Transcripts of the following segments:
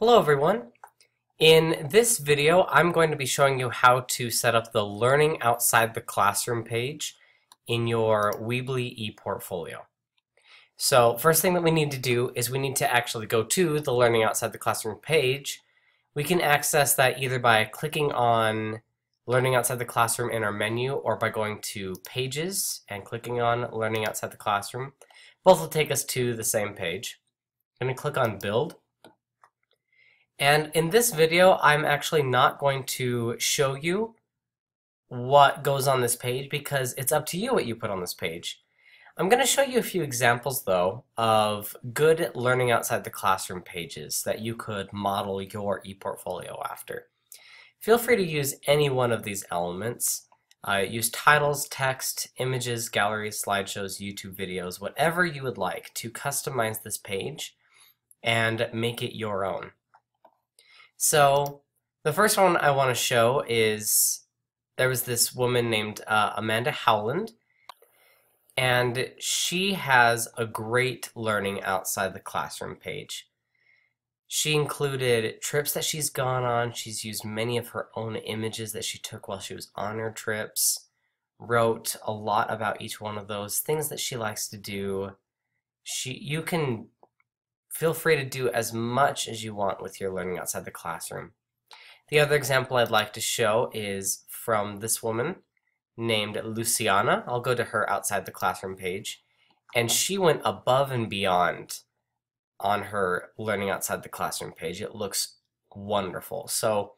Hello everyone. In this video I'm going to be showing you how to set up the Learning Outside the Classroom page in your Weebly ePortfolio. So first thing that we need to do is we need to actually go to the Learning Outside the Classroom page. We can access that either by clicking on Learning Outside the Classroom in our menu or by going to Pages and clicking on Learning Outside the Classroom. Both will take us to the same page. I'm going to click on Build and in this video, I'm actually not going to show you what goes on this page because it's up to you what you put on this page. I'm going to show you a few examples though of good learning outside the classroom pages that you could model your ePortfolio after. Feel free to use any one of these elements. Uh, use titles, text, images, galleries, slideshows, YouTube videos, whatever you would like to customize this page and make it your own. So the first one I want to show is there was this woman named uh, Amanda Howland, and she has a great learning outside the classroom page. She included trips that she's gone on. She's used many of her own images that she took while she was on her trips. Wrote a lot about each one of those things that she likes to do. She, you can feel free to do as much as you want with your learning outside the classroom. The other example I'd like to show is from this woman named Luciana. I'll go to her outside the classroom page. And she went above and beyond on her learning outside the classroom page. It looks wonderful. So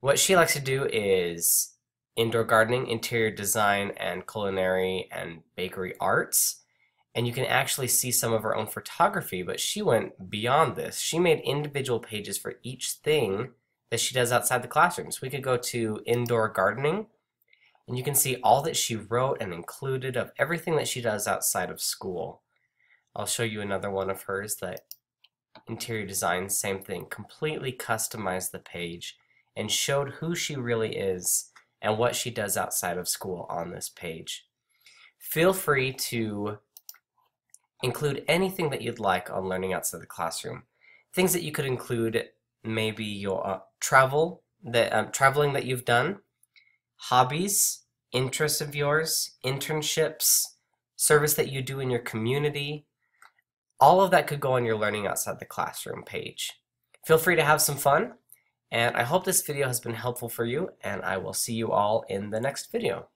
what she likes to do is indoor gardening, interior design, and culinary and bakery arts and you can actually see some of her own photography, but she went beyond this. She made individual pages for each thing that she does outside the classroom. So we could go to indoor gardening, and you can see all that she wrote and included of everything that she does outside of school. I'll show you another one of hers that interior design, same thing, completely customized the page and showed who she really is and what she does outside of school on this page. Feel free to Include anything that you'd like on learning outside the classroom. Things that you could include maybe your uh, travel, the um, traveling that you've done, hobbies, interests of yours, internships, service that you do in your community. All of that could go on your learning outside the classroom page. Feel free to have some fun, and I hope this video has been helpful for you, and I will see you all in the next video.